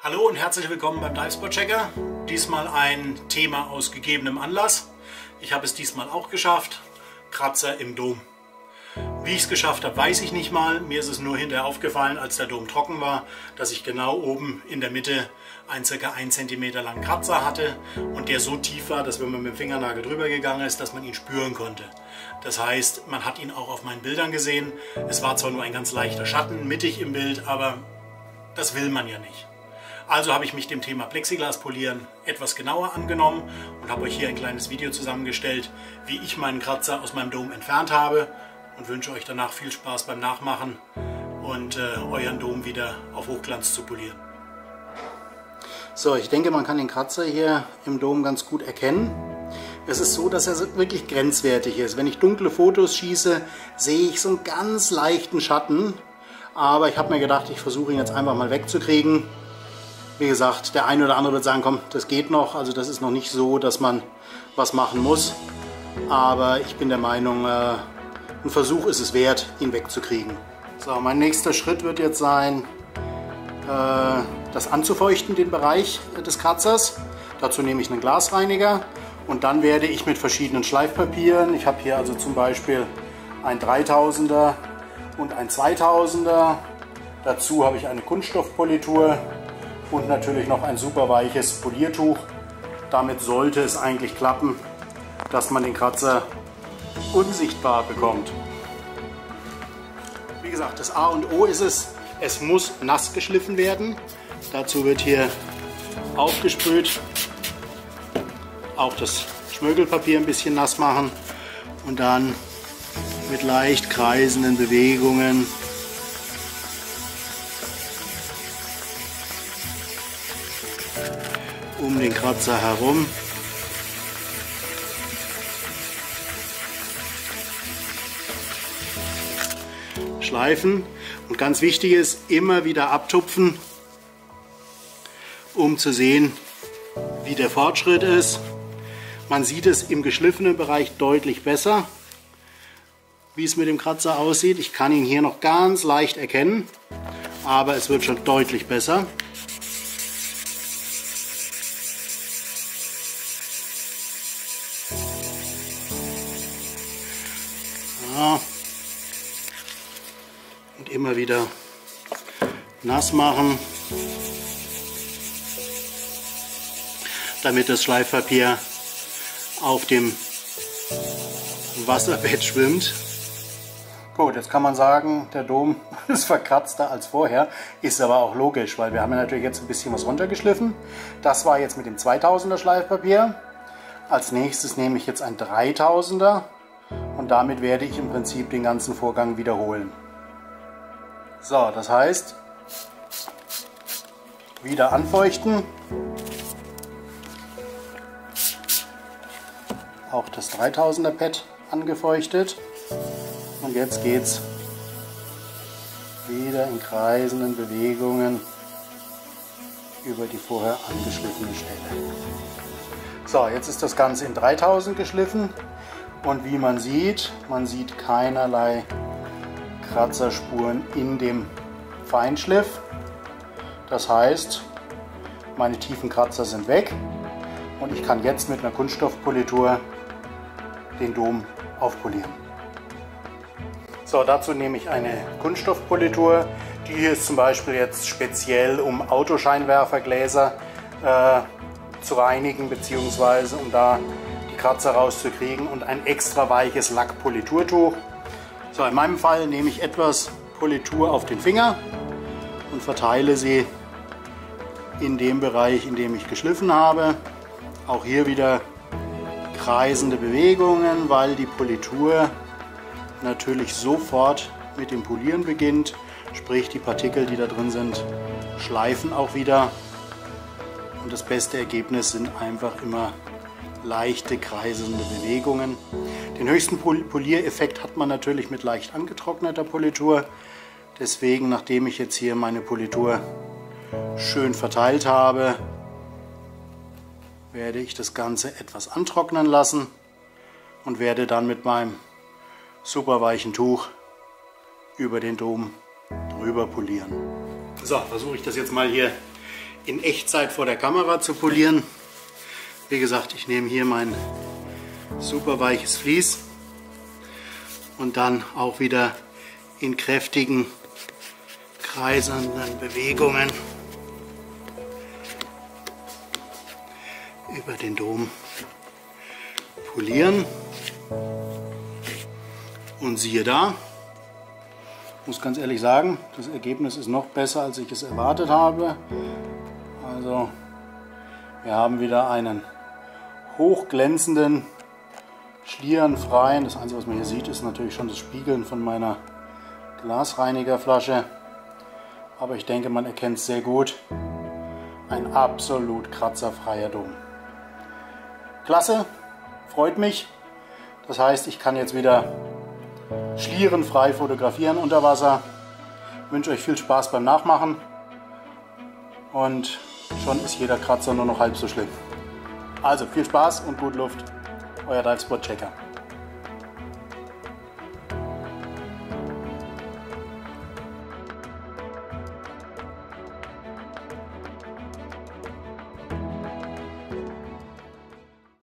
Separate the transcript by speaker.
Speaker 1: Hallo und herzlich willkommen beim Divespot Checker. Diesmal ein Thema aus gegebenem Anlass. Ich habe es diesmal auch geschafft. Kratzer im Dom. Wie ich es geschafft habe, weiß ich nicht mal. Mir ist es nur hinterher aufgefallen, als der Dom trocken war, dass ich genau oben in der Mitte einen ca. 1 cm langen Kratzer hatte und der so tief war, dass wenn man mit dem Fingernagel drüber gegangen ist, dass man ihn spüren konnte. Das heißt, man hat ihn auch auf meinen Bildern gesehen. Es war zwar nur ein ganz leichter Schatten mittig im Bild, aber das will man ja nicht. Also habe ich mich dem Thema Plexiglas polieren etwas genauer angenommen und habe euch hier ein kleines Video zusammengestellt, wie ich meinen Kratzer aus meinem Dom entfernt habe und wünsche euch danach viel Spaß beim Nachmachen und äh, euren Dom wieder auf Hochglanz zu polieren. So, ich denke, man kann den Kratzer hier im Dom ganz gut erkennen. Es ist so, dass er wirklich grenzwertig ist. Wenn ich dunkle Fotos schieße, sehe ich so einen ganz leichten Schatten. Aber ich habe mir gedacht, ich versuche ihn jetzt einfach mal wegzukriegen. Wie gesagt, der eine oder andere wird sagen, komm, das geht noch. Also das ist noch nicht so, dass man was machen muss. Aber ich bin der Meinung, äh, ein Versuch ist es wert, ihn wegzukriegen. So, mein nächster Schritt wird jetzt sein, äh, das anzufeuchten, den Bereich des Kratzers. Dazu nehme ich einen Glasreiniger und dann werde ich mit verschiedenen Schleifpapieren, ich habe hier also zum Beispiel ein 3000er und ein 2000er, dazu habe ich eine Kunststoffpolitur und natürlich noch ein super weiches Poliertuch. Damit sollte es eigentlich klappen, dass man den Kratzer unsichtbar bekommt. Wie gesagt, das A und O ist es, es muss nass geschliffen werden. Dazu wird hier aufgesprüht, auch das Schmögelpapier ein bisschen nass machen und dann mit leicht kreisenden Bewegungen um den Kratzer herum. Schleifen und ganz wichtig ist, immer wieder abtupfen, um zu sehen, wie der Fortschritt ist. Man sieht es im geschliffenen Bereich deutlich besser, wie es mit dem Kratzer aussieht. Ich kann ihn hier noch ganz leicht erkennen, aber es wird schon deutlich besser. Immer wieder nass machen, damit das Schleifpapier auf dem Wasserbett schwimmt. Gut, jetzt kann man sagen, der Dom ist verkratzter als vorher. Ist aber auch logisch, weil wir haben ja natürlich jetzt ein bisschen was runtergeschliffen. Das war jetzt mit dem 2000er Schleifpapier. Als nächstes nehme ich jetzt ein 3000er und damit werde ich im Prinzip den ganzen Vorgang wiederholen. So, das heißt, wieder anfeuchten. Auch das 3000er Pad angefeuchtet. Und jetzt geht es wieder in kreisenden Bewegungen über die vorher angeschliffene Stelle. So, jetzt ist das Ganze in 3000 geschliffen. Und wie man sieht, man sieht keinerlei Kratzerspuren in dem Feinschliff. Das heißt, meine tiefen Kratzer sind weg und ich kann jetzt mit einer Kunststoffpolitur den Dom aufpolieren. So, dazu nehme ich eine Kunststoffpolitur. Die ist zum Beispiel jetzt speziell, um Autoscheinwerfergläser äh, zu reinigen bzw. um da Kratzer rauszukriegen und ein extra weiches Lackpoliturtuch. So, in meinem Fall nehme ich etwas Politur auf den Finger und verteile sie in dem Bereich, in dem ich geschliffen habe. Auch hier wieder kreisende Bewegungen, weil die Politur natürlich sofort mit dem Polieren beginnt. Sprich, die Partikel, die da drin sind, schleifen auch wieder. Und das beste Ergebnis sind einfach immer leichte kreisende Bewegungen. Den höchsten Poliereffekt hat man natürlich mit leicht angetrockneter Politur. Deswegen, nachdem ich jetzt hier meine Politur schön verteilt habe, werde ich das Ganze etwas antrocknen lassen und werde dann mit meinem super weichen Tuch über den Dom drüber polieren. So, versuche ich das jetzt mal hier in Echtzeit vor der Kamera zu polieren. Wie gesagt, ich nehme hier mein super weiches Vlies und dann auch wieder in kräftigen kreisenden Bewegungen über den Dom polieren. Und siehe da, muss ganz ehrlich sagen, das Ergebnis ist noch besser, als ich es erwartet habe. Also wir haben wieder einen hochglänzenden, schlierenfreien. Das Einzige, was man hier sieht, ist natürlich schon das Spiegeln von meiner Glasreinigerflasche. Aber ich denke, man erkennt es sehr gut. Ein absolut kratzerfreier Dom. Klasse, freut mich. Das heißt, ich kann jetzt wieder schlierenfrei fotografieren unter Wasser. Ich wünsche euch viel Spaß beim Nachmachen und schon ist jeder Kratzer nur noch halb so schlimm. Also viel Spaß und gut Luft, euer Divespot Checker.